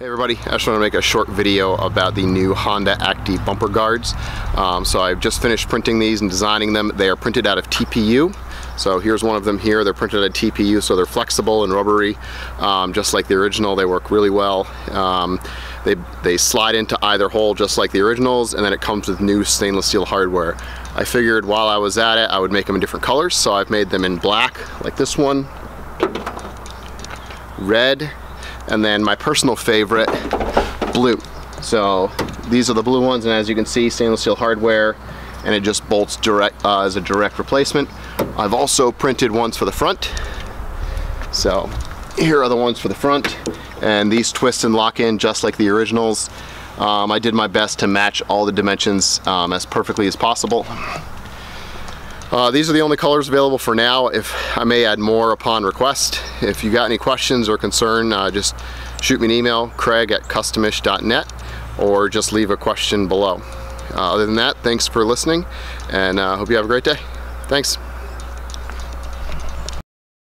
Hey everybody, I just want to make a short video about the new Honda Acty bumper guards. Um, so I've just finished printing these and designing them. They are printed out of TPU. So here's one of them here. They're printed at TPU, so they're flexible and rubbery, um, just like the original. They work really well. Um, they, they slide into either hole just like the originals, and then it comes with new stainless steel hardware. I figured while I was at it, I would make them in different colors, so I've made them in black, like this one, red, and then my personal favorite, blue. So these are the blue ones, and as you can see, stainless steel hardware, and it just bolts direct uh, as a direct replacement. I've also printed ones for the front. So here are the ones for the front, and these twist and lock in just like the originals. Um, I did my best to match all the dimensions um, as perfectly as possible. Uh, these are the only colors available for now. If I may add more upon request. If you got any questions or concern, uh, just shoot me an email, craig at customish.net, or just leave a question below. Uh, other than that, thanks for listening, and uh, hope you have a great day. Thanks.